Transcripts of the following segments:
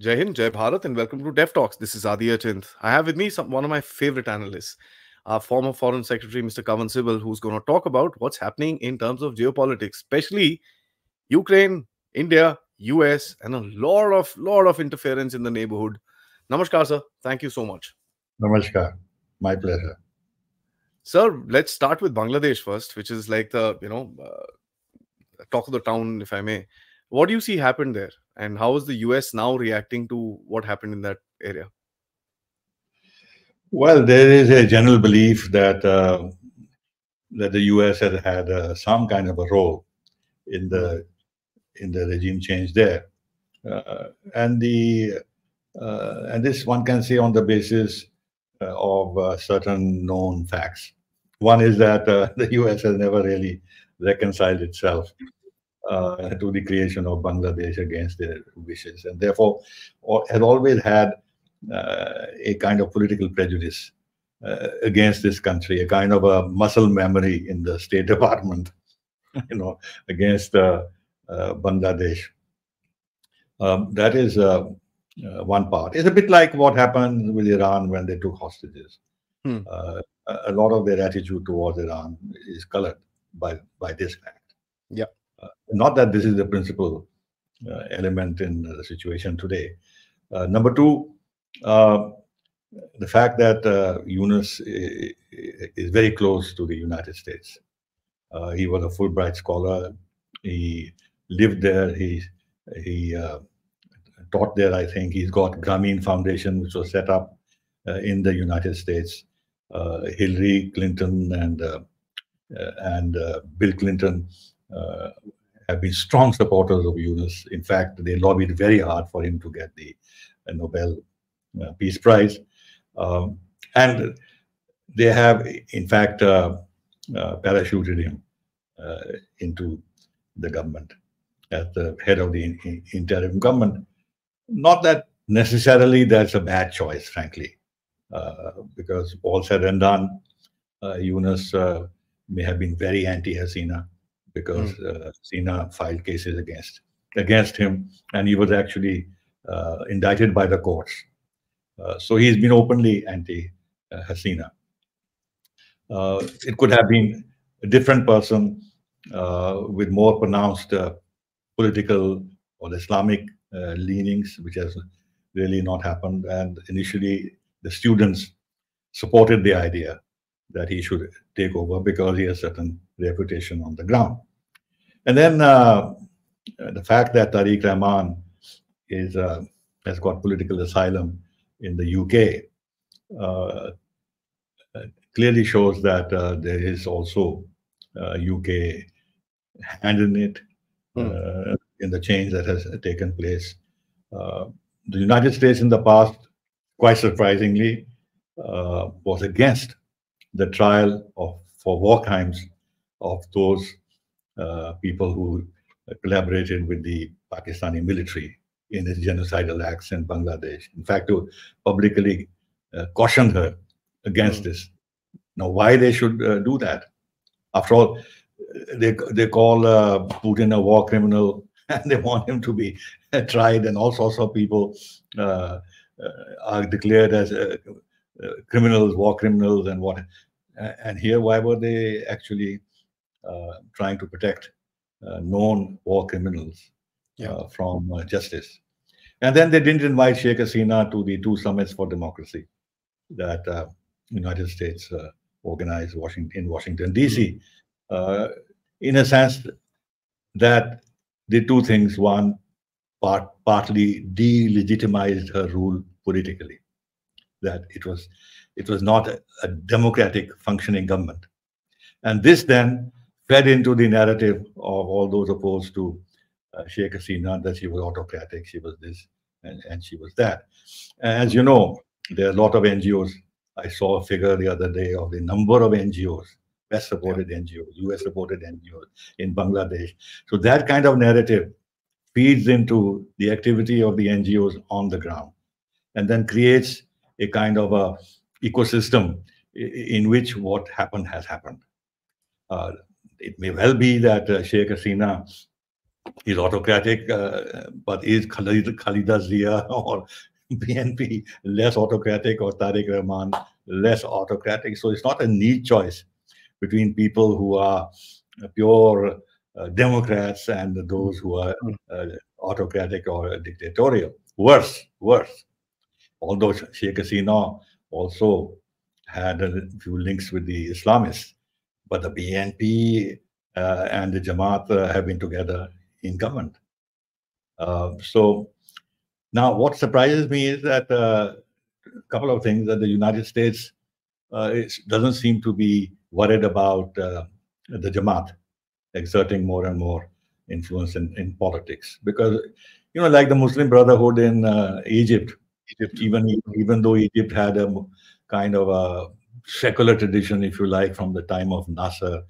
Jai Hind, Jai Bharat, and welcome to DEF Talks. This is Aadi Achint. I have with me some, one of my favorite analysts, our former Foreign Secretary, Mr. Kanwal Sibal, who's going to talk about what's happening in terms of geopolitics, especially Ukraine, India, US, and a lot of lot of interference in the neighborhood. Namaskar, sir. Thank you so much. Namaskar. My pleasure. Sir, let's start with Bangladesh first, which is like the you know uh, talk of the town, if I may. What do you see happened there? And how is the US now reacting to what happened in that area? Well, there is a general belief that uh, that the US has had uh, some kind of a role in the in the regime change there, uh, and the uh, and this one can say on the basis uh, of uh, certain known facts. One is that the US has never really reconciled itself uh, to the creation of Bangladesh against their wishes, and therefore had always had uh, a kind of political prejudice uh, against this country, a kind of a muscle memory in the State Department, you know, against uh, uh, Bangladesh. Um, that is uh, one part. It's a bit like what happened with Iran when they took hostages. Hmm. a lot of their attitude towards Iran is colored by by this fact. Yeah. Uh, not that this is the principal uh, element in the situation today. Uh, number two, the fact that Yunus is very close to the United States. he was a Fulbright scholar. He lived there. He he taught there. I think he's got Grameen Foundation, which was set up uh, in the United States. Uh, Hillary Clinton and uh, and Bill Clinton uh, have been strong supporters of Yunus. In fact, they lobbied very hard for him to get the uh, Nobel uh, Peace Prize. Um, and they have, in fact, parachuted him into the government as the head of the interim government. Not that necessarily that's a bad choice, frankly, uh, because all said and done, uh, Yunus uh, may have been very anti-Hasina because mm. Sina filed cases against against him, and he was actually uh, indicted by the courts. Uh, so he's been openly anti-Hasina. it could have been a different person with more pronounced political or Islamic leanings, which has really not happened. And initially, the students supported the idea that he should take over because he has certain reputation on the ground. And then uh, the fact that Tariq Rahman is uh, has got political asylum in the UK uh, clearly shows that uh, there is also UK uh, hand in it mm. in the change that has taken place. the United States in the past, quite surprisingly, was against the trial of for war crimes of those uh, people who collaborated with the Pakistani military in its genocidal acts in Bangladesh. In fact, to publicly uh, cautioned her against mm. this. Now, why they should uh, do that? After all, they they call uh, Putin a war criminal, and they want him to be tried, and all sorts of people uh, are declared as criminals, war criminals, and what and here, why were they actually uh, trying to protect uh, known war criminals yeah. Uh, from justice? And then they didn't invite Sheikh Hasina to the two summits for democracy that United States organized Washington, in Washington, D.C. Mm-hmm. in a sense, that the two things. One, part, partly delegitimized her rule politically, that it was it was not a, a democratic functioning government. And this then fed into the narrative of all those opposed to uh, Sheikh Hasina that she was autocratic, she was this, and, and she was that. As you know, there are a lot of NGOs. I saw a figure the other day of the number of NGOs, best supported yeah. NGOs, US supported NGOs in Bangladesh. So that kind of narrative feeds into the activity of the NGOs on the ground and then creates a kind of a ecosystem in which what happened has happened. Uh, it may well be that uh, Sheikh Hasina is autocratic, uh, but is Khalid, Khalida Zia or BNP less autocratic or Tariq Rahman less autocratic? So it's not a neat choice between people who are pure uh, Democrats and those who are hmm. uh, autocratic or dictatorial. Worse, worse. Although Sheikh Hasina also had a few links with the Islamists, but the BNP uh, and the Jamaat uh, have been together in government. Uh, so now what surprises me is that a couple of things that the United States doesn't seem to be worried about the Jamaat exerting more and more influence in, in politics because you know like the muslim brotherhood in uh, egypt egypt even even though egypt had a kind of a secular tradition if you like from the time of nasser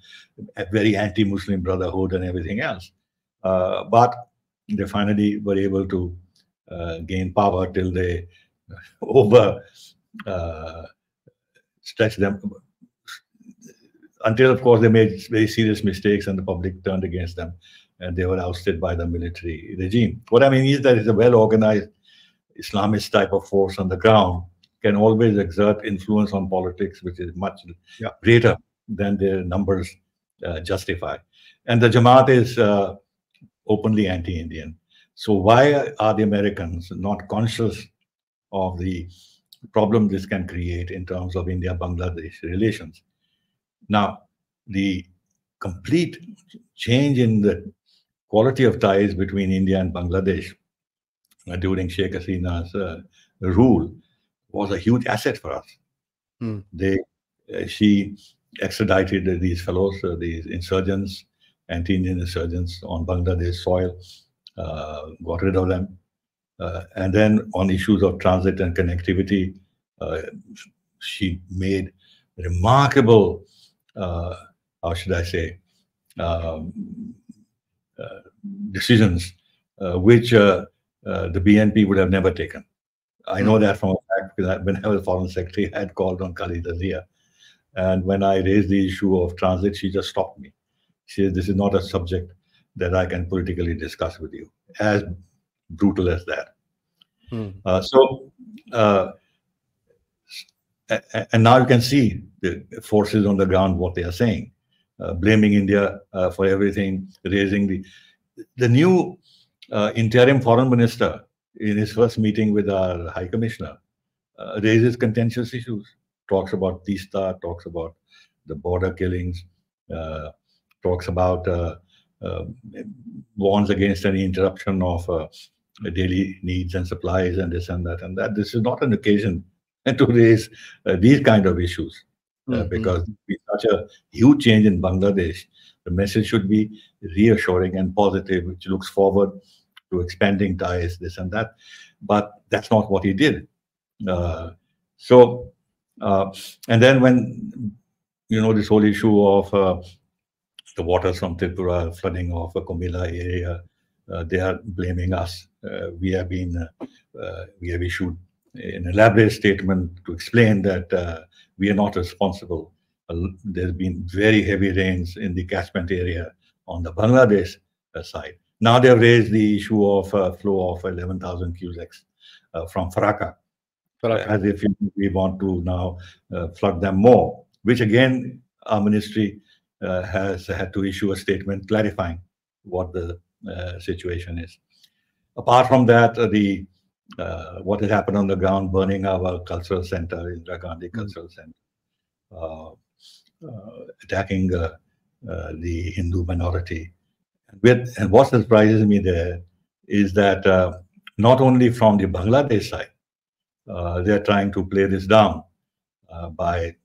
a very anti-muslim brotherhood and everything else uh, but they finally were able to uh, gain power till they over uh, stretch them until, of course, they made very serious mistakes and the public turned against them and they were ousted by the military regime. What I mean is that it's a well organized Islamist type of force on the ground can always exert influence on politics, which is much yeah. greater than their numbers uh, justify. And the Jamaat is uh, openly anti Indian. So, why are the Americans not conscious of the problem this can create in terms of India Bangladesh relations? Now, the complete change in the quality of ties between India and Bangladesh during Sheikh Hasina's uh, rule was a huge asset for us. Hmm. They, uh, she extradited these fellows, uh, these insurgents, anti-Indian insurgents on Bangladesh soil, uh, got rid of them. Uh, and then on issues of transit and connectivity, she made remarkable uh, how should I say, um, uh, decisions uh, the BNP would have never taken. I know hmm. that from a fact because when I was foreign secretary, I had called on Khalida Zia. And when I raised the issue of transit, she just stopped me. She said, This is not a subject that I can politically discuss with you. As brutal as that. Hmm. Uh, so, uh, and now you can see the forces on the ground what they are saying, uh, blaming India uh, for everything, raising the the new uh, interim foreign minister in his first meeting with our high commissioner uh, raises contentious issues, talks about Teesta, talks about the border killings, uh, talks about uh, warns against any interruption of daily needs and supplies and this and that and that. This is not an occasion to raise uh, these kind of issues uh, mm-hmm. because it's such a huge change in Bangladesh. The message should be reassuring and positive, which looks forward to expanding ties, this and that. But that's not what he did. Uh, so, uh, and then when you know this whole issue of uh, the waters from Tripura flooding of the Comilla area, uh, they are blaming us. we have been we have issued an elaborate statement to explain that uh, we are not responsible. Uh, there's been very heavy rains in the catchment area on the Bangladesh uh, side. Now they've raised the issue of uh, flow of 11,000 cusecs uh, from Farakka, Farakka. as if we want to now uh, flood them more, which again, our ministry has had to issue a statement clarifying what the situation is. Apart from that, the uh, what has happened on the ground, burning our cultural center, Indira Gandhi hmm. Cultural Center, uh, uh, attacking uh, uh, the Hindu minority. With, and what surprises me there is that uh, not only from the Bangladesh side, they're trying to play this down by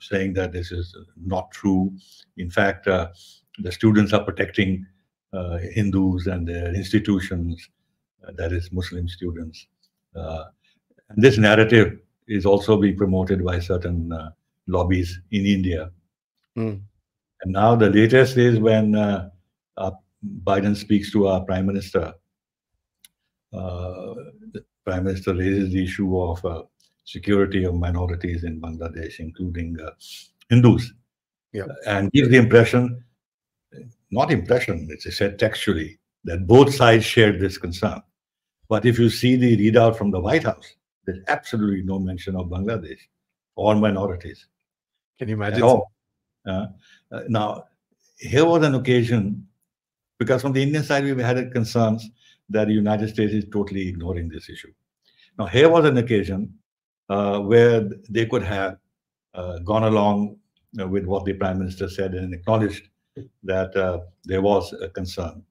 saying that this is not true. In fact, the students are protecting Hindus and their institutions uh, that is Muslim students. Uh, and this narrative is also being promoted by certain uh, lobbies in India. Mm. And now the latest is when Biden speaks to our prime minister. the prime minister raises the issue of security of minorities in Bangladesh, including Hindus, yeah. and gives the impression, not impression, it's said textually, that both sides shared this concern. But if you see the readout from the White House, there's absolutely no mention of Bangladesh or minorities. Can you imagine? Uh, uh, now, here was an occasion because from the Indian side, we've had concerns that the United States is totally ignoring this issue. Now, here was an occasion uh, where they could have uh, gone along uh, with what the Prime Minister said and acknowledged that uh, there was a concern,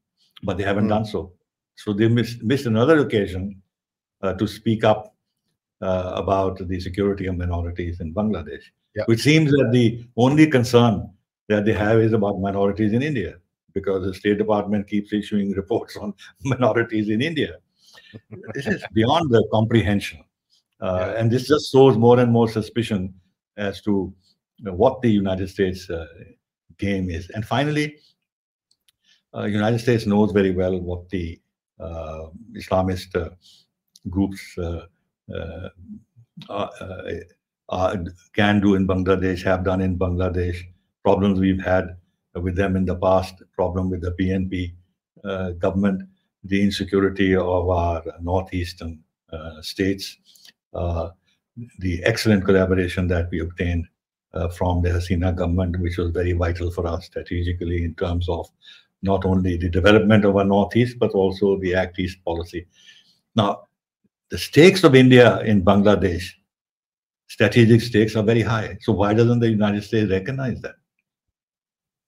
but they haven't mm. done so. So they missed, missed another occasion uh, to speak up uh, about the security of minorities in Bangladesh, yeah. which seems that the only concern that they have is about minorities in India, because the State Department keeps issuing reports on minorities in India. this is beyond the comprehension. Uh, yeah. And this just shows more and more suspicion as to you know, what the United States uh, game is. And finally, uh, United States knows very well what the uh, Islamist uh, groups uh, can do in Bangladesh, have done in Bangladesh, problems we've had with them in the past, problem with the BNP uh, government, the insecurity of our northeastern uh, states, uh, the excellent collaboration that we obtained uh, from the Hasina government, which was very vital for us strategically in terms of not only the development of our Northeast, but also the Act East policy. Now, the stakes of India in Bangladesh, strategic stakes are very high. So why doesn't the United States recognize that?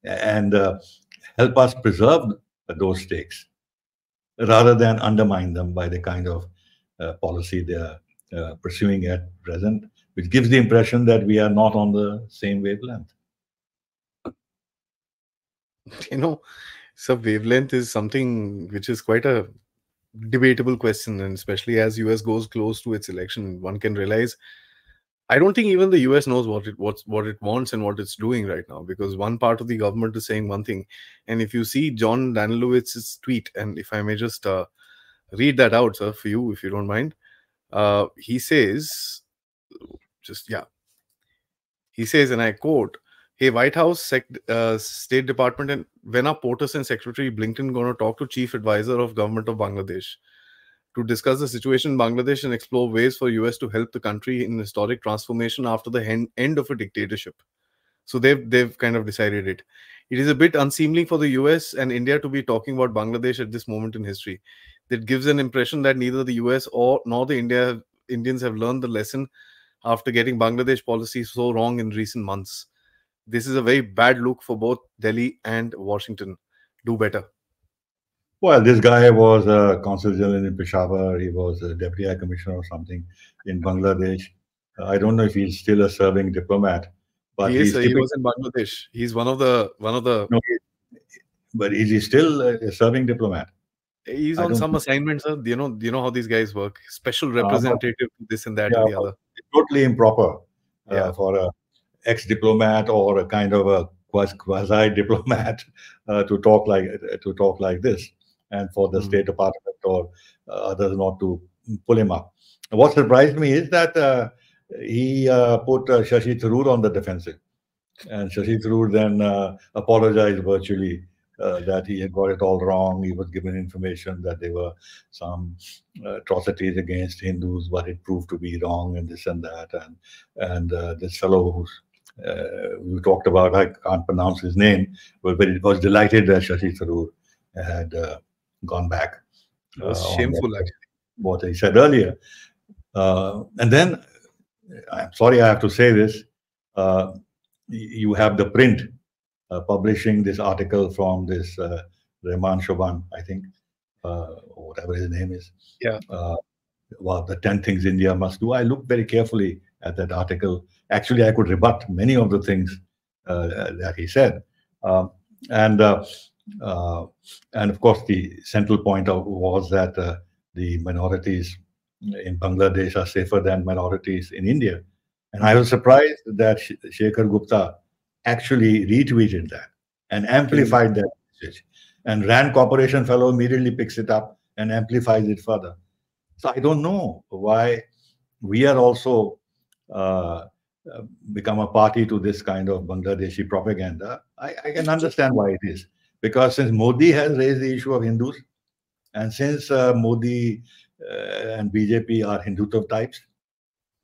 And uh, help us preserve those stakes rather than undermine them by the kind of uh, policy they are uh, pursuing at present which gives the impression that we are not on the same wavelength. You know, so wavelength is something which is quite a debatable question, and especially as US goes close to its election, one can realize. I don't think even the US knows what it what's what it wants and what it's doing right now because one part of the government is saying one thing, and if you see Jon Danilowicz's tweet, and if I may just uh, read that out, sir, for you, if you don't mind, uh, he says just yeah. He says, and I quote, Hey, White House, Sec- uh, State Department, and when are POTUS and Secretary Blinken going to talk to Chief Advisor of Government of Bangladesh to discuss the situation in Bangladesh and explore ways for US to help the country in historic transformation after the hen- end of a dictatorship. So they've they've kind of decided it. It is a bit unseemly for the US and India to be talking about Bangladesh at this moment in history. That gives an impression that neither the US or nor the India Indians have learned the lesson after getting Bangladesh policy so wrong in recent months. This is a very bad look for both Delhi and Washington. Do better. Well, this guy was a consul general in Peshawar. He was a deputy high commissioner or something in Bangladesh. I don't know if he's still a serving diplomat, but he, is, he was in Bangladesh. He's one of the one of the. No, but is he still a serving diplomat? He's on some assignment, sir. You know, you know how these guys work. Special representative, uh, this and that, yeah, and the other. Totally improper uh, yeah. for a ex-diplomat or a kind of a quasi-diplomat uh, to talk like to talk like this, and for the mm. State Department or uh, others not to pull him up. What surprised me is that uh, he uh, put Shashi Tharoor on the defensive, and Shashi Tharoor then apologized virtually uh, that he had got it all wrong. He was given information that there were some uh, atrocities against Hindus, but it proved to be wrong and this and that. And and uh, this fellow who uh, we talked about, I can't pronounce his name, but, but it was delighted that Shashi Tharoor had uh, gone back. It was shameful, what, actually. What he said earlier. and then, I'm sorry I have to say this, you have the print uh, publishing this article from this uh, Rehman Sobhan, I think, uh, whatever his name is. Yeah. about the 10 things India must do. I looked very carefully at that article. Actually, I could rebut many of the things that he said. Um, and uh, and of course, the central point of, was that uh, the minorities in Bangladesh are safer than minorities in India. And I was surprised that Shekhar Gupta actually retweeted that and amplified that message. And Rand Corporation fellow immediately picks it up and amplifies it further. So I don't know why we are also uh, become a party to this kind of Bangladeshi propaganda. I, I, can understand why it is. Because since Modi has raised the issue of Hindus, And since uh, Modi uh, and BJP are Hindutva types,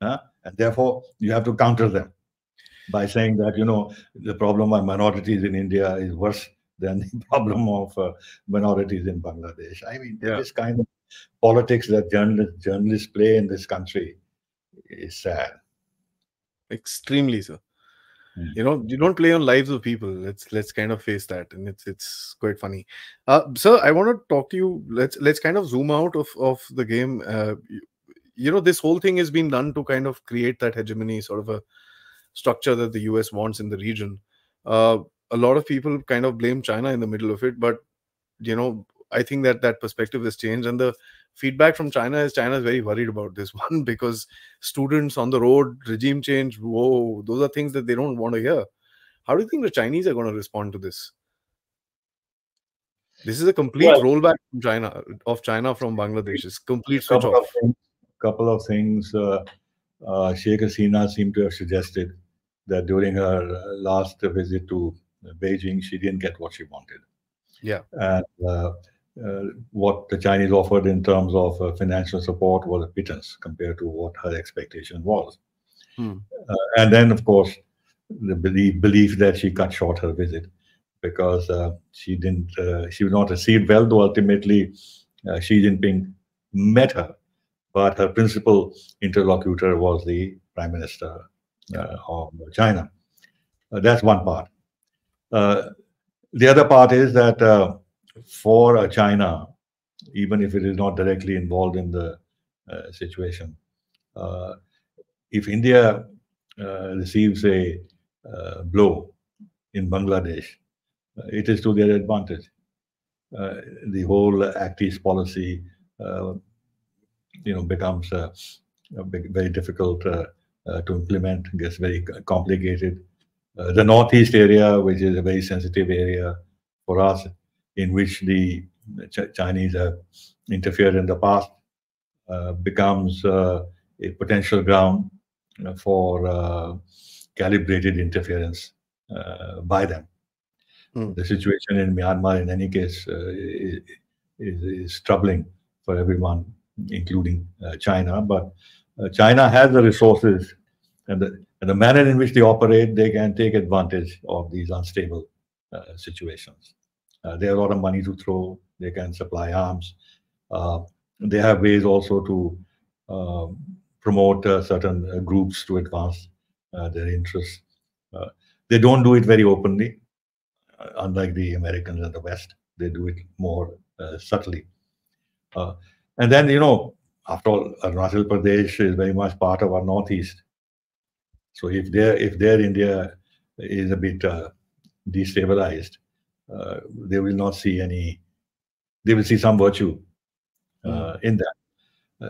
and therefore you have to counter them by saying that you know the problem of minorities in India is worse than the problem of uh, minorities in Bangladesh. I mean, yeah. this kind of politics that journalists journalists play in this country is sad. Extremely so. Hmm. You know, you don't play on lives of people. Let's let's kind of face that, and it's it's quite funny. Uh, sir, I want to talk to you. Let's let's kind of zoom out of of the game. Uh, you, you know, this whole thing has been done to kind of create that hegemony, sort of a structure that the US wants in the region. Uh, a lot of people kind of blame China in the middle of it, but you know, I think that that perspective has changed, and the feedback from China is China is very worried about this one because students on the road, regime change, whoa, those are things that they don't want to hear. How do you think the Chinese are going to respond to this? This is a complete well, rollback from China of China from Bangladesh. It's complete switch off. Of couple of things. Uh, uh, Sheikh Hasina seemed to have suggested that during her uh, last visit to Beijing, she didn't get what she wanted. Yeah. And uh, what the Chinese offered in terms of uh, financial support was a pittance compared to what her expectation was. Hmm. Uh, and then, of course, the belief, belief that she cut short her visit because uh, she didn't, she was not received well, though ultimately Xi Jinping met her. But her principal interlocutor was the prime minister of China. that's one part. Uh, the other part is that uh, for uh, China, even if it is not directly involved in the uh, situation, uh, if India uh, receives a blow in Bangladesh, it is to their advantage. the whole Act East policy, you know, becomes very difficult uh, to implement, gets very complicated. Uh, the northeast area, which is a very sensitive area for us, in which the Ch Chinese have interfered in the past, uh, becomes uh, a potential ground for uh, calibrated interference uh, by them. Mm. The situation in Myanmar, in any case, is, is, is, troubling for everyone, including China. But China has the resources and the, and the manner in which they operate, they can take advantage of these unstable uh, situations. Uh, they have a lot of money to throw. They can supply arms. Uh, they have ways also to um, promote uh, certain groups to advance their interests. they don't do it very openly, unlike the Americans and the West. They do it more subtly. and then, you know, after all, Arunachal Pradesh is very much part of our Northeast. So if their if their India is a bit uh, destabilized, uh, they will not see any. They will see some virtue uh, hmm. in that,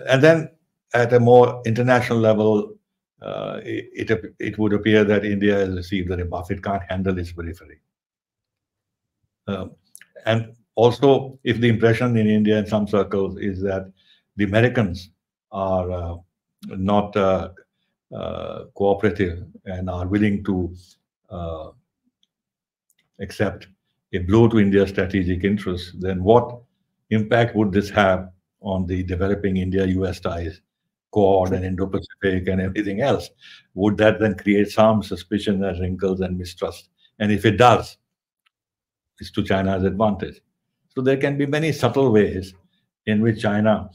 and then at a more international level, uh, it, it, it would appear that India has received the rebuff. It can't handle its periphery, um, and also if the impression in India in some circles is that the Americans are uh, not uh, uh, cooperative and are willing to uh, accept a blow to India's strategic interests, then what impact would this have on the developing India-US ties, Quad and Indo-Pacific and everything else? Would that then create some suspicion and wrinkles and mistrust? And if it does, it's to China's advantage. So there can be many subtle ways in which China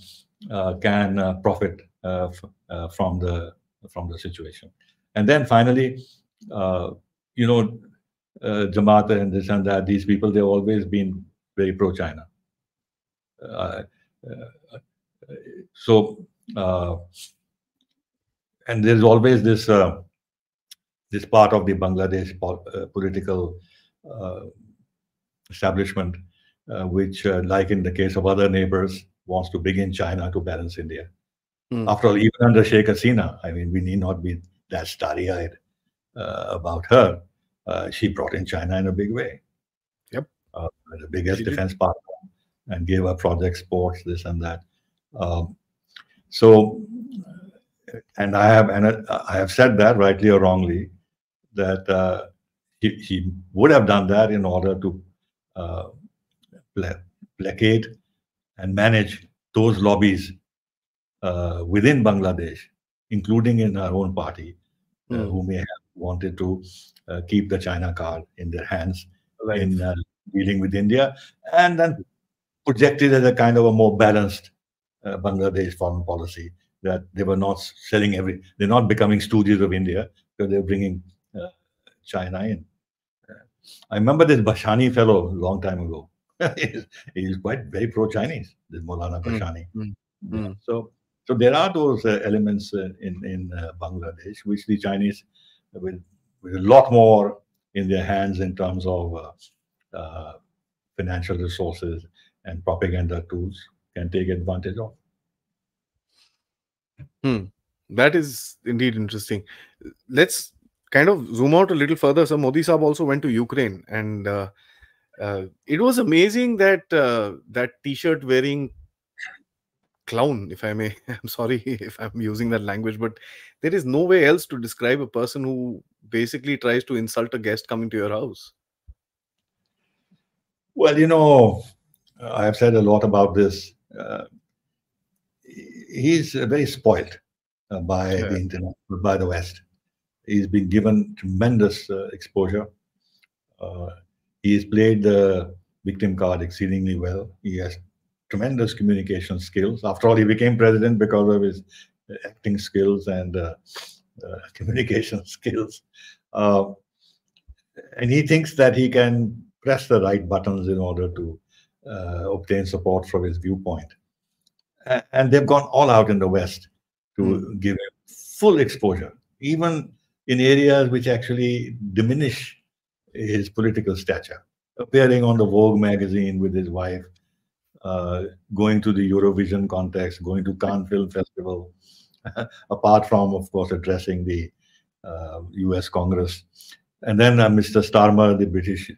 uh, can uh, profit uh, uh from the from the situation. And then finally, uh, you know, uh, Jamaat and this and that, these people, they've always been very pro-China. Uh, uh so, uh, and there's always this uh, this part of the Bangladesh political establishment, which, like in the case of other neighbors, wants to bring in China to balance India. Mm. After all, even under Sheikh Hasina, I mean, we need not be that starry-eyed uh, about her. Uh, she brought in China in a big way. Yep. Uh, the biggest she defense did. partner and gave her project sports, this and that. Um, so, and I have and I have said that rightly or wrongly that uh, he, he would have done that in order to uh, placate and manage those lobbies uh, within Bangladesh, including in our own party, mm. uh, hmm. who may have wanted to uh, keep the China card in their hands right. in uh, dealing with India, and then projected as a kind of a more balanced uh, Bangladesh foreign policy that they were not selling every, they're not becoming stooges of India because they're bringing uh, China in. I remember this Bhashani fellow a long time ago. he's, he's, quite very pro-Chinese, this Maulana hmm. Bhashani. Mm, mm, So, so there are those uh, elements uh, in in uh, Bangladesh which the Chinese, with, with a lot more in their hands in terms of financial resources and propaganda tools, can take advantage of. Hmm. That is indeed interesting. Let's kind of zoom out a little further. So Modi Saab also went to Ukraine, and uh, uh, it was amazing that uh, that T-shirt wearing clown, if I may. I'm sorry if I'm using that language, but there is no way else to describe a person who basically tries to insult a guest coming to your house. Well, you know, I have said a lot about this. Uh, he's very spoiled uh, by yeah. the internet, by the West. He's been given tremendous uh, exposure. Uh, he's played the victim card exceedingly well. He has tremendous communication skills. After all, he became president because of his acting skills and uh, uh, communication skills. Uh, and he thinks that he can press the right buttons in order to obtain support from his viewpoint. And they've gone all out in the West to mm. give him full exposure, even in areas which actually diminish his political stature. Appearing on the Vogue magazine with his wife, uh, going to the Eurovision contest, going to Cannes Film Festival, apart from, of course, addressing the uh, US Congress. And then uh, Mr. Starmer, the British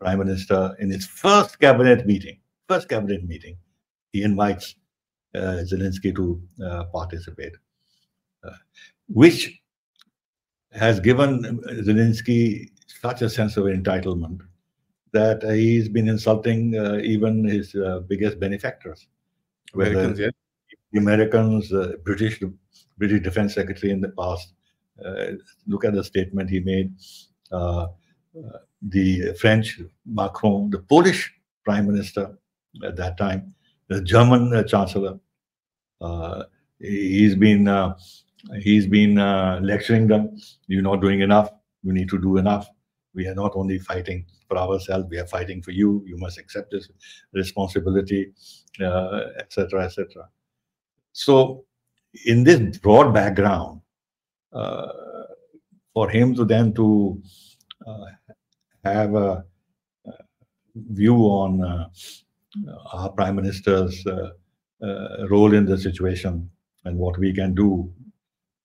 Prime Minister, in his first cabinet meeting, first cabinet meeting, he invites uh, Zelensky to uh, participate, uh, which has given Zelensky such a sense of entitlement that he's been insulting even his biggest benefactors. Americans, yeah. The Americans, British, British Defense Secretary in the past. look at the statement he made. Uh, the French Macron, the Polish prime minister at that time, the German uh, chancellor, uh, he's been uh, he's been uh, lecturing them. You're not doing enough. You need to do enough. We are not only fighting for ourselves. We are fighting for you. You must accept this responsibility, etc., etc. So, in this broad background, for him to then to have a view on uh, our prime minister's uh, uh, role in the situation and what we can do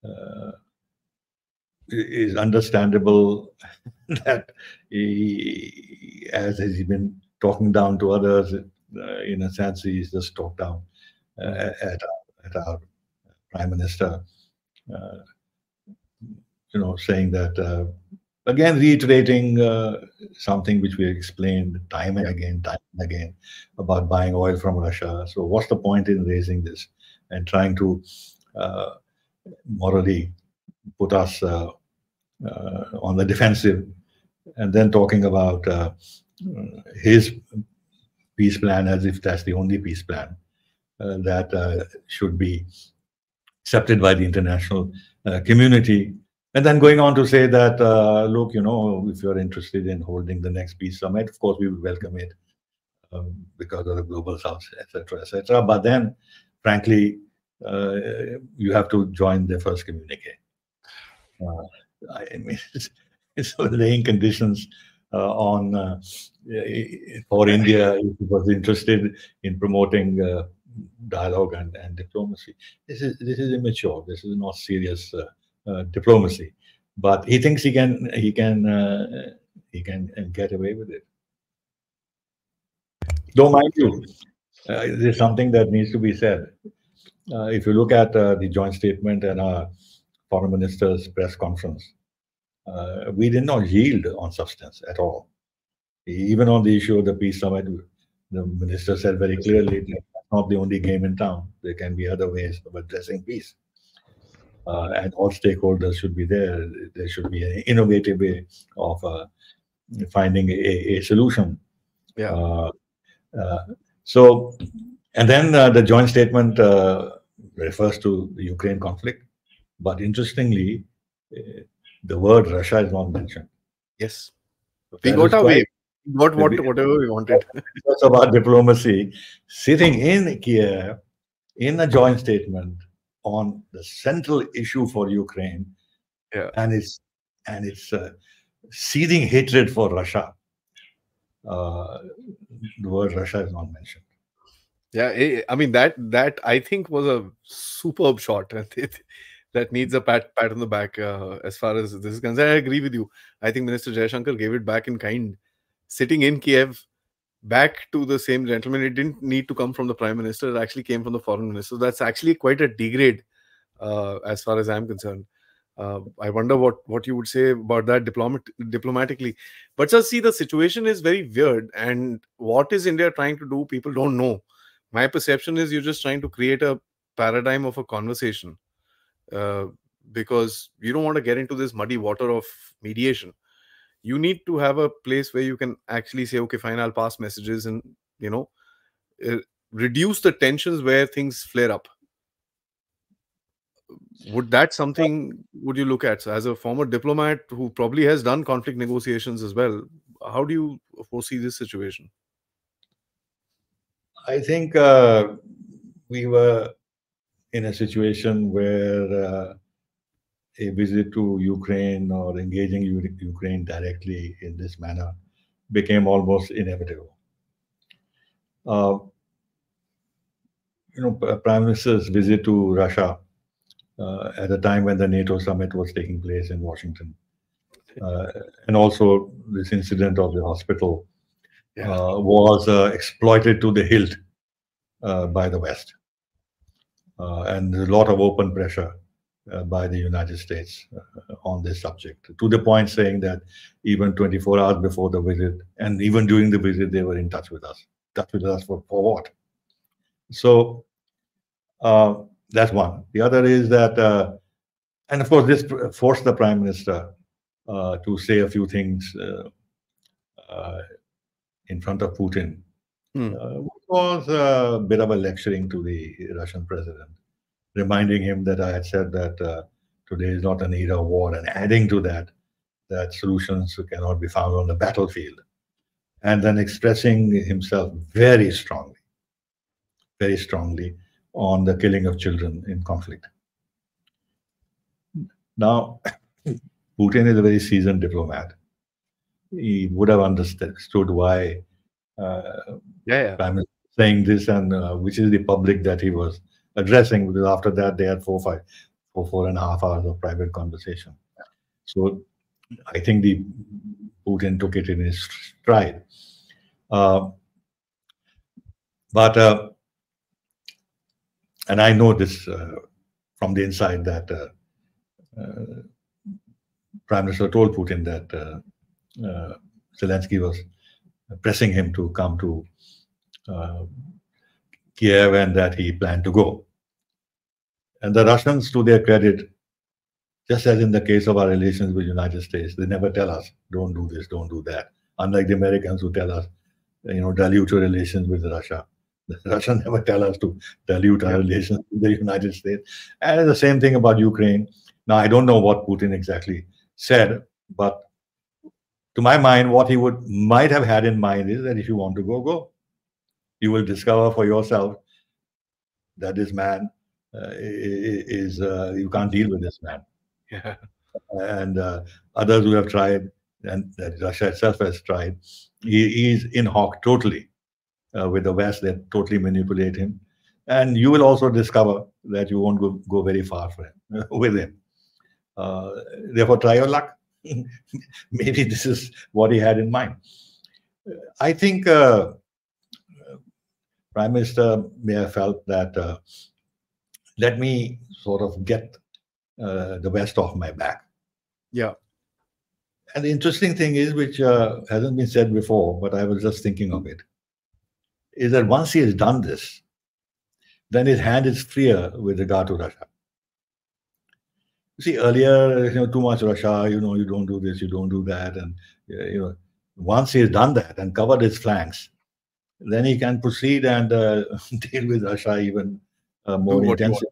uh, is understandable that he, as has he's been talking down to others, uh, in a sense, he's just talked down uh, at, our, at our prime minister, uh, you know, saying that uh, again reiterating uh, something which we explained time and again, time and again about buying oil from Russia. So what's the point in raising this and trying to uh, morally put us uh on the defensive and then talking about uh, his peace plan as if that's the only peace plan uh, that should be accepted by the international community and then going on to say that, uh, look, you know, if you're interested in holding the next peace summit, of course, we would welcome it um, because of the global south, etc., etc. But then, frankly, uh, you have to join the first communique. Uh, I mean, it's, it's laying conditions uh, on uh, for India if it was interested in promoting uh, dialogue and, and diplomacy. This is this is immature. This is not serious uh, diplomacy. But he thinks he can he can uh, he can uh, get away with it. Though, mind you, there's something that needs to be said. if you look at the joint statement and our foreign minister's press conference, uh, we did not yield on substance at all. Even on the issue of the peace summit, the minister said very clearly that not the only game in town. There can be other ways of addressing peace. Uh, and all stakeholders should be there. There should be an innovative way of uh, finding a, a, solution. Yeah. Uh, uh so, and then uh, the joint statement uh, refers to the Ukraine conflict, but interestingly, the word Russia is not mentioned. Yes, we got our way. Got what whatever we wanted. It's about diplomacy. Sitting in Kiev in a joint statement on the central issue for Ukraine, yeah. and its and its uh, seething hatred for Russia. Uh, the word Russia is not mentioned. Yeah, eh, I mean that that I think was a superb shot. that needs a pat pat on the back uh, as far as this is concerned. I agree with you. I think Minister Jaishankar gave it back in kind. Sitting in Kiev, back to the same gentleman. It didn't need to come from the prime minister. It actually came from the foreign minister. So that's actually quite a degrade, uh, as far as I'm concerned. Uh, I wonder what what you would say about that diplomat diplomatically. But just see, the situation is very weird, and what is India trying to do? People don't know. My perception is you're just trying to create a paradigm of a conversation uh, because you don't want to get into this muddy water of mediation. You need to have a place where you can actually say okay fine i'll pass messages and you know uh, reduce the tensions where things flare up. Would that something would you look at? So as a former diplomat who probably has done conflict negotiations as well how do you foresee this situation? I think uh, we were in a situation where uh, a visit to Ukraine or engaging Ukraine directly in this manner became almost inevitable. Uh, you know, Prime Minister's visit to Russia uh, at a time when the NATO summit was taking place in Washington, uh, and also this incident of the hospital yeah. Uh, was uh, exploited to the hilt uh, by the West, and a lot of open pressure uh, by the United States uh, on this subject, to the point saying that even 24 hours before the visit and even during the visit, they were in touch with us. Touch with us for, for what? So uh, that's one. The other is that, uh, and of course, this forced the prime minister uh, to say a few things uh, in front of Putin, hmm. which was a bit of a lecturing to the Russian president reminding him that I had said that uh, today is not an era of war, and adding to that, that solutions cannot be found on the battlefield. And then expressing himself very strongly, very strongly on the killing of children in conflict. Now, Putin is a very seasoned diplomat. He would have understood why uh, yeah, yeah. saying this and uh, which is the public that he was addressing because after that they had four five four four and a half hours of private conversation so i think the putin took it in his stride uh, but uh, and i know this uh, from the inside that uh, uh, prime minister told putin that zelensky was pressing him to come to uh, Kiev and that he planned to go. And the Russians, to their credit, just as in the case of our relations with the United States, they never tell us, don't do this, don't do that. Unlike the Americans who tell us, you know, dilute your relations with Russia. The Russians never tell us to dilute our relations with the United States. And the same thing about Ukraine. Now, I don't know what Putin exactly said, but to my mind, what he would might have had in mind is that if you want to go, go you will discover for yourself that this man uh, is uh, you can't deal with this man. Yeah. And uh, others who have tried, and Russia itself has tried, he, is in hock totally uh, with the West. They totally manipulate him, and you will also discover that you won't go, go very far for him, with him. Uh, therefore, try your luck. Maybe this is what he had in mind. I think uh, Prime Minister may have felt that uh, let me sort of get uh, the best off my back. Yeah. And the interesting thing is, which uh, hasn't been said before, but I was just thinking of it, is that once he has done this, then his hand is freer with regard to Russia. You see, earlier, you know, too much Russia, you know, you don't do this, you don't do that. And, you know, once he has done that and covered his flanks, then he can proceed and uh, deal with Russia even uh, more intensive,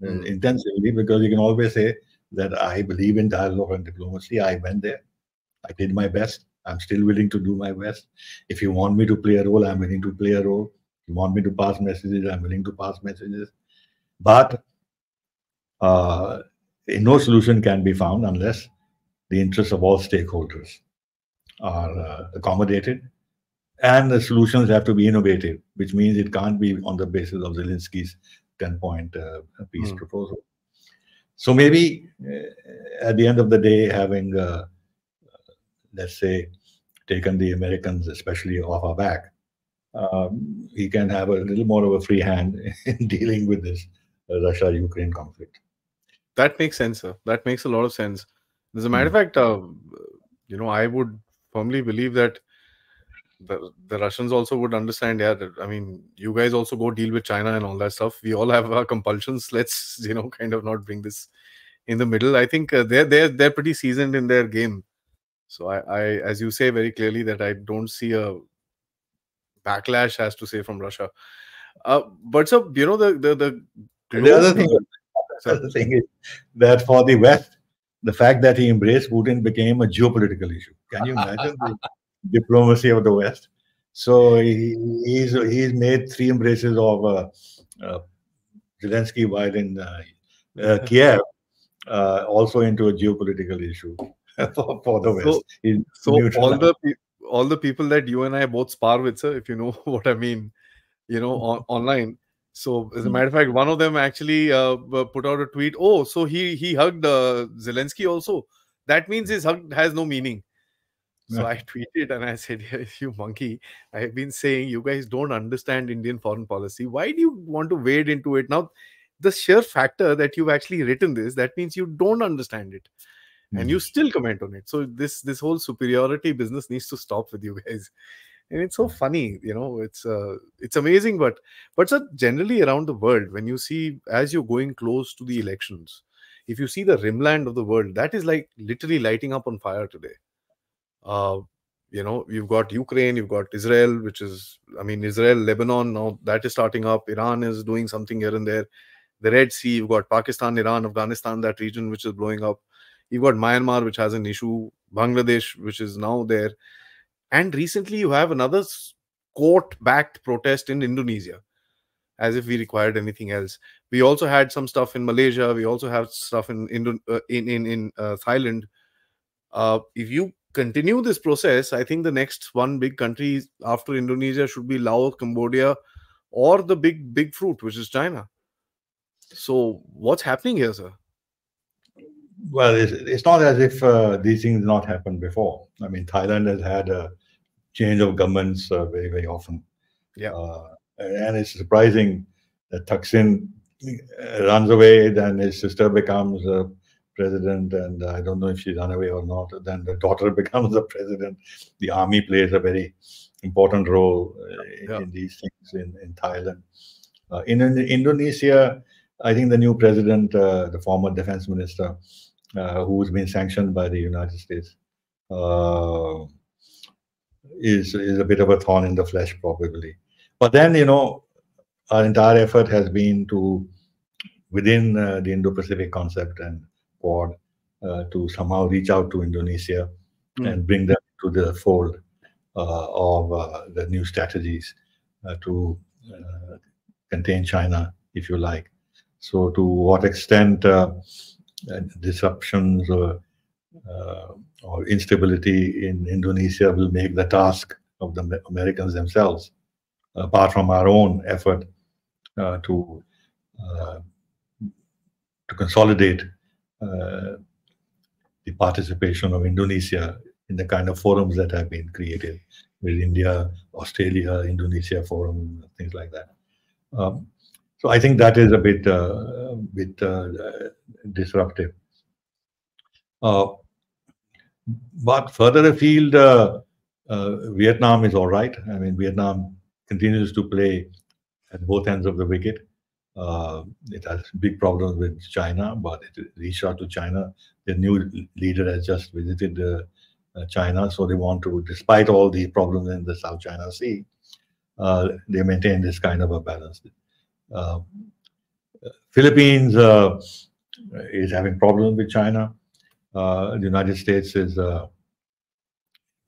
mm. intensively because you can always say that I believe in dialogue and diplomacy. I went there. I did my best. I'm still willing to do my best. If you want me to play a role, I'm willing to play a role. If you want me to pass messages, I'm willing to pass messages. But uh, no solution can be found unless the interests of all stakeholders are uh, accommodated and the solutions have to be innovative, which means it can't be on the basis of Zelensky's 10 point uh, peace mm. proposal. So maybe uh, at the end of the day, having, uh, let's say, taken the Americans, especially off our back, um, he can have a little more of a free hand in dealing with this Russia Ukraine conflict. That makes sense, sir. That makes a lot of sense. As a matter of hmm. fact, uh, you know, I would firmly believe that the, the Russians also would understand. Yeah, I mean, you guys also go deal with China and all that stuff. We all have our compulsions. Let's you know kind of not bring this in the middle. I think uh, they're they're they're pretty seasoned in their game. So I, I, as you say very clearly, that I don't see a backlash, as to say, from Russia. Uh, but so you know the the the, the other thing, the thing is that for the West, the fact that he embraced Putin became a geopolitical issue. Can you imagine? The diplomacy of the West. So he, he's he's made three embraces of uh, uh, Zelensky while in uh, uh Kiev, uh, also into a geopolitical issue for, for the West. So, so all the all the people that you and I both spar with, sir, if you know what I mean, you know, on, online. So, as a hmm. matter of fact, one of them actually uh, put out a tweet. Oh, so he he hugged Zelensky also. That means his hug has no meaning. So I tweeted and I said, You monkey, I have been saying you guys don't understand Indian foreign policy. Why do you want to wade into it? Now, the sheer factor that you've actually written this, that means you don't understand it. And you hmm. still comment on it. So this this whole superiority business needs to stop with you guys. And it's so funny, you know, it's uh it's amazing, but but so generally around the world, when you see as you're going close to the elections, if you see the rimland of the world, that is like literally lighting up on fire today uh, you know, you've got Ukraine, you've got Israel, which is, I mean, Israel, Lebanon, now that is starting up. Iran is doing something here and there. The Red Sea, you've got Pakistan, Iran, Afghanistan, that region, which is blowing up. You've got Myanmar, which has an issue, Bangladesh, which is now there. And recently, you have another court backed protest in Indonesia, as if we required anything else. We also had some stuff in Malaysia. We also have stuff in Indo- uh, in in, in uh, Thailand. Uh, if you continue this process, I think the next one big country after Indonesia should be Laos, Cambodia, or the big big fruit, which is China. So, what's happening here, sir? Well, it's, it's not as if uh, these things not happened before. I mean, Thailand has had a change of governments uh, very very often. Yeah, uh, and it's surprising that Thaksin runs away, then his sister becomes a president, and I don't know if she's run away or not. Then the daughter becomes the president. The army plays a very important role uh, yeah. in these things in, in Thailand. Uh, in, in, Indonesia, I think the new president, uh, the former defense minister, who's been sanctioned by the United States, uh, is is a bit of a thorn in the flesh, probably. But then, you know, our entire effort has been to, within uh, the Indo-Pacific concept and Quad uh, to somehow reach out to Indonesia mm. and bring them to the fold uh, of uh, the new strategies to contain China, if you like. So, to what extent disruptions or, or instability in Indonesia will make the task of the Americans themselves, apart from our own effort uh, to uh, to consolidate uh, the participation of Indonesia in the kind of forums that have been created with India, Australia, Indonesia forum, things like that. Um, so I think that is a bit, uh, bit uh, disruptive. Uh, but further afield, uh, uh, Vietnam is all right. I mean, Vietnam continues to play at both ends of the wicket. Uh, it has big problems with China, but it reached out to China. The new leader has just visited China, so they want to, despite all the problems in the South China Sea, they maintain this kind of a balance. Uh, Philippines uh, is having problems with China. the United States is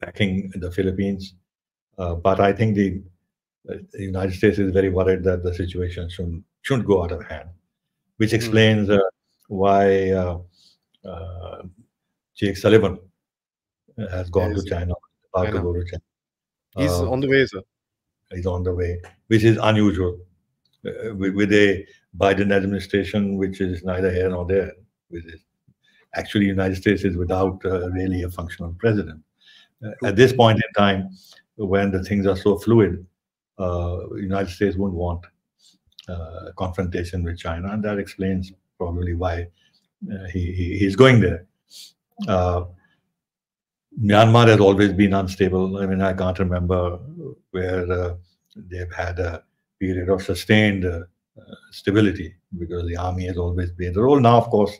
backing the Philippines, but I think the the United States is very worried that the situation shouldn't, shouldn't go out of hand, which hmm. explains uh, why uh, uh, Jake Sullivan has gone yes. to China, about to go to China. He's uh, on the way, sir. He's on the way, which is unusual. Uh, with, with, a Biden administration, which is neither here nor there, which is actually United States is without uh, really a functional president. at this point in time, when the things are so fluid, uh, United States wouldn't want uh, confrontation with China, and that explains probably why uh, he, he, he's going there. Uh, Myanmar has always been unstable. I mean, I can't remember where uh, they've had a period of sustained uh, stability because the army has always played the role. Now, of course,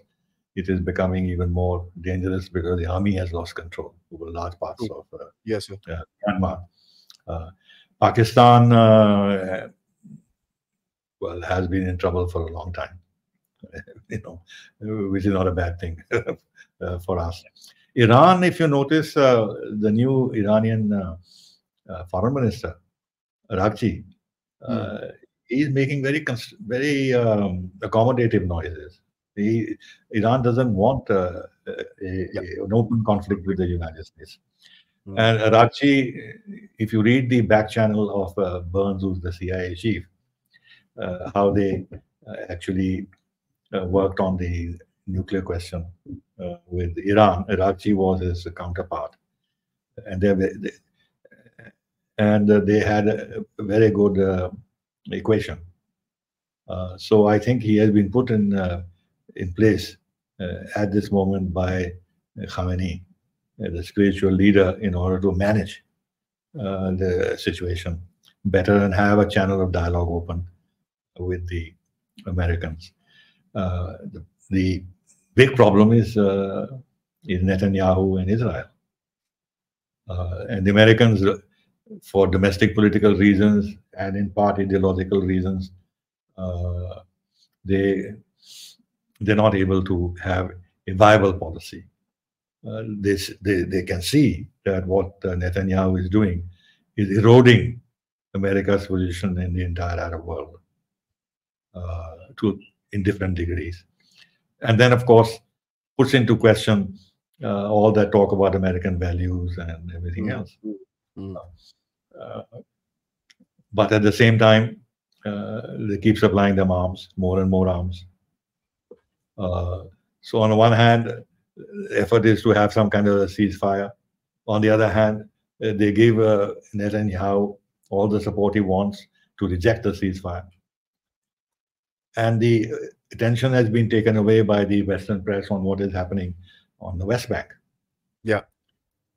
it is becoming even more dangerous because the army has lost control over large parts of yes, Myanmar. Pakistan, uh, well, has been in trouble for a long time, you know, which is not a bad thing uh, for us. Iran, if you notice, uh, the new Iranian uh, uh, foreign minister, Araghchi, mm. he's making very very um, accommodative noises. He, Iran doesn't want a, an open conflict with the United States. Mm. And Araghchi, if you read the back channel of uh, Burns, who's the CIA chief, uh, how they uh, actually uh, worked on the nuclear question uh, with Iran, Araghchi was his counterpart, and they, they and they had a very good equation. so I think he has been put in in place at this moment by Khamenei the spiritual leader in order to manage uh, the situation better and have a channel of dialogue open with the Americans. Uh, the, the, big problem is, uh, is Netanyahu and Israel. Uh, and the Americans, for domestic political reasons and in part ideological reasons, uh, they, they're not able to have a viable policy uh, they, they, they can see that what uh, Netanyahu is doing is eroding America's position in the entire Arab world uh, to in different degrees. And then, of course, puts into question uh, all that talk about American values and everything mm -hmm. else. Mm -hmm. But at the same time, they keep supplying them arms, more and more arms. so on the one hand, effort is to have some kind of a ceasefire. On the other hand, uh, they give uh, Netanyahu all the support he wants to reject the ceasefire. And the uh, attention has been taken away by the Western press on what is happening on the West Bank. Yeah.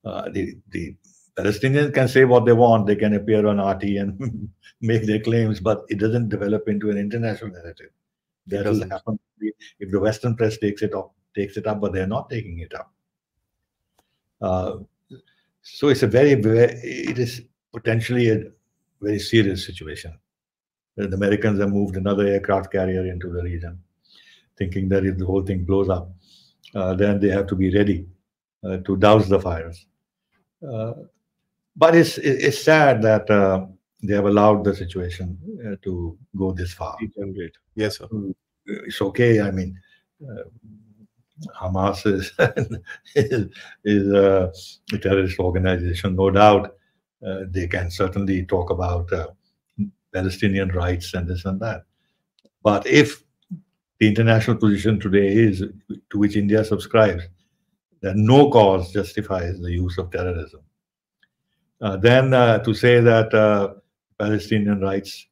Uh, the, the Palestinians can say what they want. They can appear on RT and make their claims, but it doesn't develop into an international narrative. That will happen if the Western press takes it off takes it up, but they're not taking it up. Uh, so it's a very, very, it is potentially a very serious situation. The Americans have moved another aircraft carrier into the region, thinking that if the whole thing blows up, uh, then they have to be ready uh, to douse the fires. Uh, but it's it's sad that uh, they have allowed the situation uh, to go this far. Yes, sir. It's okay. I mean, Hamas is is, is a terrorist organization, no doubt. Uh, they can certainly talk about uh, Palestinian rights and this and that. But if the international position today is to which India subscribes, that no cause justifies the use of terrorism, uh, then uh, to say that uh, Palestinian rights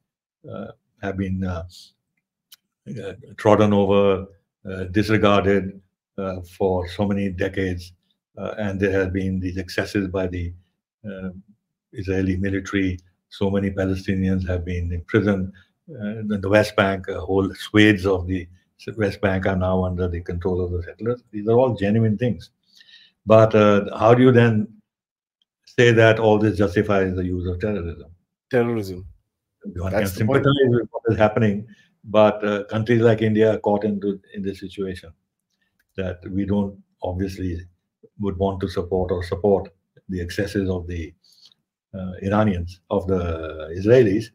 uh, have been trodden over, disregarded, for so many decades, and there have been these excesses by the Israeli military. So many Palestinians have been imprisoned. uh, the West Bank, whole swathes of the West Bank are now under the control of the settlers. These are all genuine things. But uh, how do you then say that all this justifies the use of terrorism? Terrorism. One That's can sympathize with what is happening, but uh, countries like India are caught into in this situation that we don't obviously would want to support or support the excesses of the uh, Iranians, of the Israelis,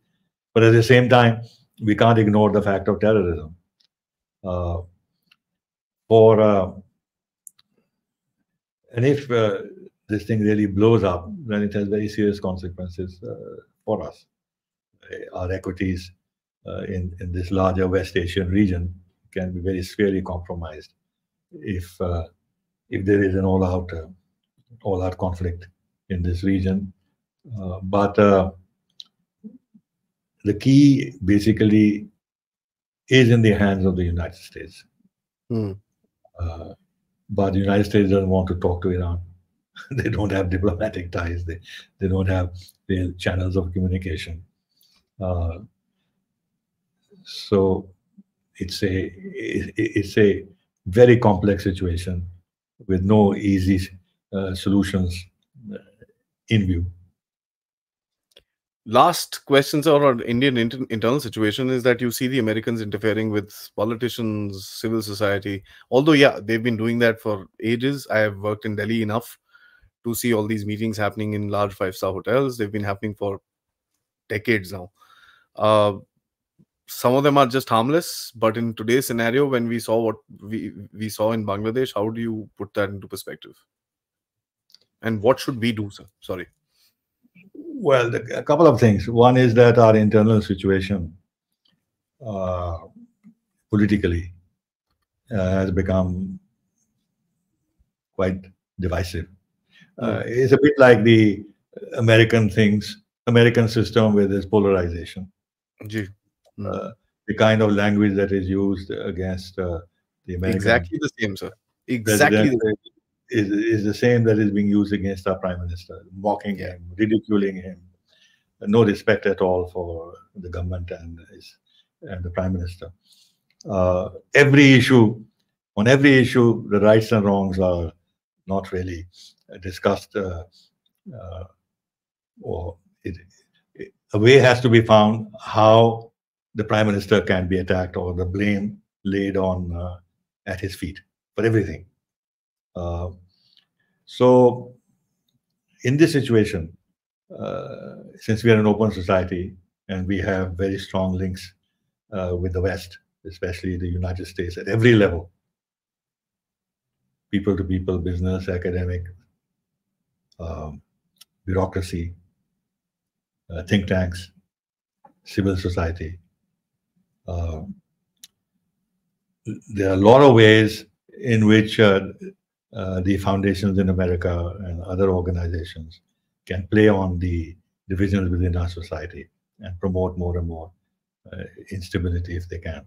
but at the same time, we can't ignore the fact of terrorism. Uh, for uh, and if uh, this thing really blows up, then it has very serious consequences uh, for us. Our equities uh, in in this larger West Asian region can be very severely compromised if uh, if there is an all-out all-out conflict in this region. but the key basically is in the hands of the United States. Mm. Uh, but the United States doesn't want to talk to Iran. they don't have diplomatic ties. They they don't have the channels of communication. Uh, so it's a it's a very complex situation with no easy uh, solutions uh, in view last questions on Indian inter internal situation is that you see the Americans interfering with politicians, civil society. Although, yeah, they've been doing that for ages. I have worked in Delhi enough to see all these meetings happening in large five star hotels. They've been happening for decades now. Uh, some of them are just harmless, but in today's scenario, when we saw what we we saw in Bangladesh, how do you put that into perspective? And what should we do, sir? Sorry. Well, a couple of things. One is that our internal situation uh, politically uh, has become quite divisive. Uh, it's a bit like the American things, American system with this polarization. Mm. the kind of language that is used against uh, the American. Exactly the same, sir. Exactly is, is the same that is being used against our prime minister, mocking him, ridiculing him, no respect at all for the government and his, and the prime minister. Uh, every issue, on every issue, the rights and wrongs are not really discussed, uh, uh, or it, it, a way has to be found how the prime minister can be attacked or the blame laid on uh, at his feet for everything. Uh, so, in this situation, uh, since we are an open society and we have very strong links uh, with the West, especially the United States at every level, people to people, business, academic, um, bureaucracy, uh, think tanks, civil society. Uh, there are a lot of ways in which uh, uh, the foundations in America and other organizations can play on the divisions within our society and promote more and more uh, instability if they can.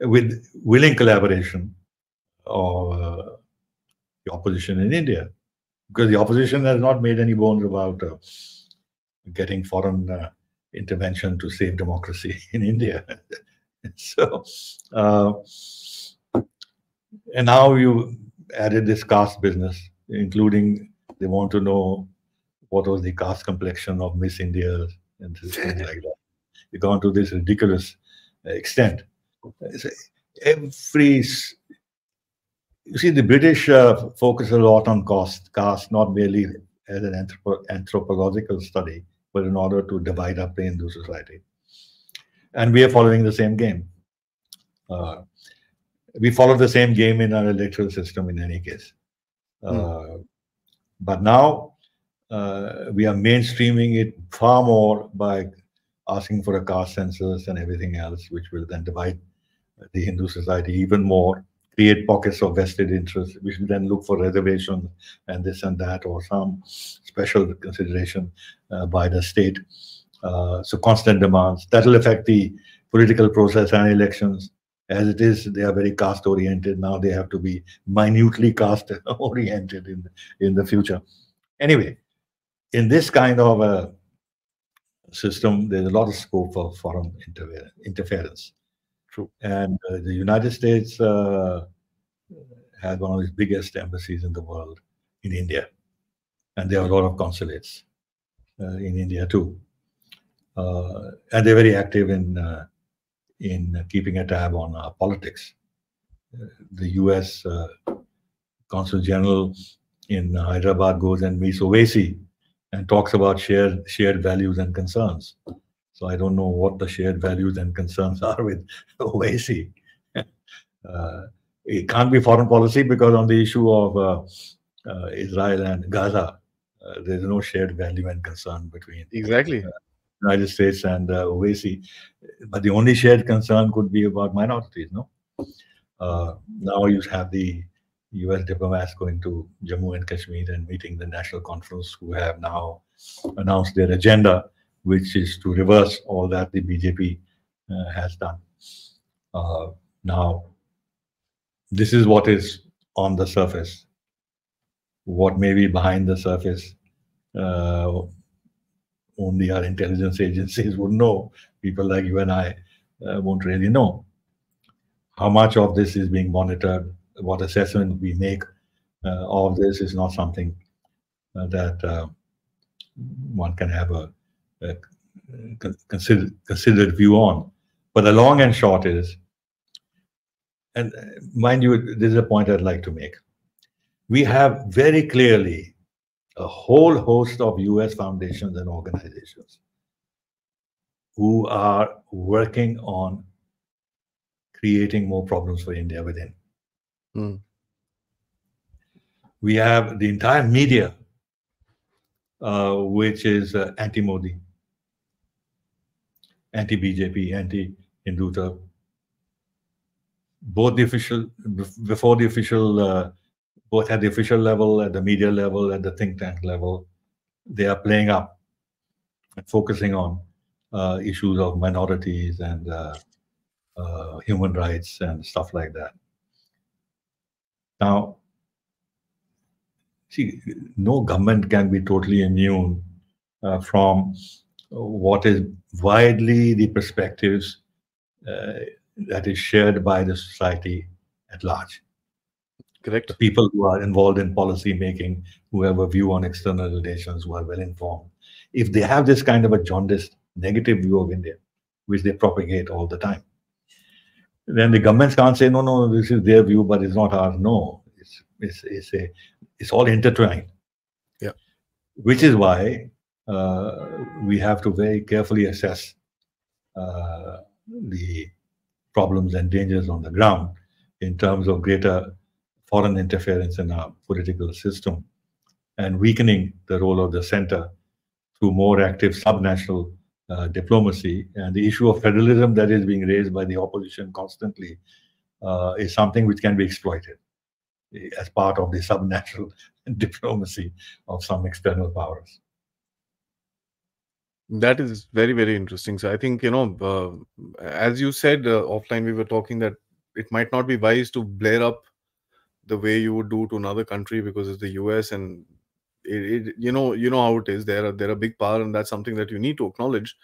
With willing collaboration of uh, the opposition in India, because the opposition has not made any bones about uh, getting foreign uh, intervention to save democracy in India. so, and now you added this caste business, including they want to know what was the caste complexion of Miss India and things like that. They gone to this ridiculous extent. Every you see, the British uh, focus a lot on cost, caste, not merely as an anthropo anthropological study, but in order to divide up the Hindu society. And we are following the same game. Uh, we follow the same game in our electoral system in any case. Mm. Uh, but now uh, we are mainstreaming it far more by asking for a caste census and everything else, which will then divide the Hindu society even more, create pockets of vested interest, We should then look for reservations and this and that, or some special consideration uh, by the state. Uh, so constant demands. That will affect the political process and elections. As it is they are very caste oriented. Now they have to be minutely caste oriented in in the future. Anyway in this kind of a system, there's a lot of scope for foreign interference. True. And uh, the United States uh, has one of its biggest embassies in the world in India. And there are a lot of consulates uh, in India too. Uh, and they're very active in, uh, in keeping a tab on politics. the US Consul General in Hyderabad goes and meets Owaisi and talks about shared shared values and concerns. So I don't know what the shared values and concerns are with Owaisi. uh, it can't be foreign policy because on the issue of uh, uh, Israel and Gaza, uh, there's no shared value and concern between exactly uh, United States and uh, Owaisi. But the only shared concern could be about minorities, no? Uh, now you have the US diplomats going to Jammu and Kashmir and meeting the National Conference, who have now announced their agenda, which is to reverse all that the BJP uh, has done. Uh, now, this is what is on the surface. What may be behind the surface, uh, only our intelligence agencies would know. People like you and I uh, won't really know. How much of this is being monitored, what assessment we make uh, of this is not something uh, that one can have a, a considered, considered view on. But the long and short is, and mind you, this is a point I'd like to make. We have very clearly a whole host of US foundations and organizations who are working on creating more problems for India within. Mm. We have the entire media, uh, which is uh, anti-Modi, anti-BJP, anti-Hindutva. Both the official, before the official, uh, both at the official level, at the media level, at the think tank level, they are playing up and focusing on uh, issues of minorities and uh, uh, human rights and stuff like that. Now, see, no government can be totally immune uh, from what is widely the perspectives uh, that is shared by the society at large. Correct. The people who are involved in policy making, who have a view on external relations, who are well informed, if they have this kind of a jaundiced negative view of India, which they propagate all the time, then the governments can't say, no, no, this is their view, but it's not ours. No, it's, it's, it's, a, it's all intertwined. Yeah. Which is why we have to very carefully assess uh, the problems and dangers on the ground in terms of greater foreign interference in our political system and weakening the role of the center through more active subnational uh, diplomacy. And the issue of federalism that is being raised by the opposition constantly uh, is something which can be exploited as part of the subnational diplomacy of some external powers. That is very, very interesting. So I think, you know, uh, as you said uh, offline, we were talking that it might not be wise to blare up the way you would do to another country because it's the US and it, it, you know you know how it is they're a, they're a big power and that's something that you need to acknowledge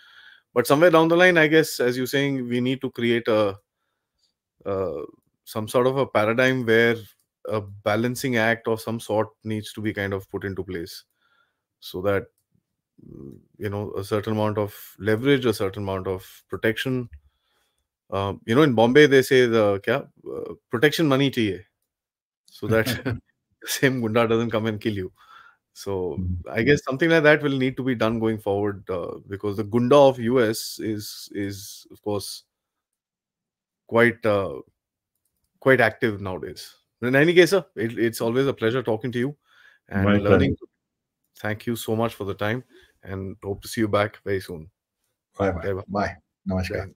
but somewhere down the line i guess as you're saying we need to create a uh, some sort of a paradigm where a balancing act of some sort needs to be kind of put into place so that you know a certain amount of leverage a certain amount of protection uh, you know in bombay they say the kya, uh, protection money to chahiye so that same gunda doesn't come and kill you so I mm-hmm. guess something like that will need to be done going forward uh, because the Gunda of US is is of course quite uh, quite active nowadays. In any case, sir, it, it's always a pleasure talking to you and My learning. Pleasure. Thank you so much for the time, and hope to see you back very soon. Bye bye. Bye. Namaskar.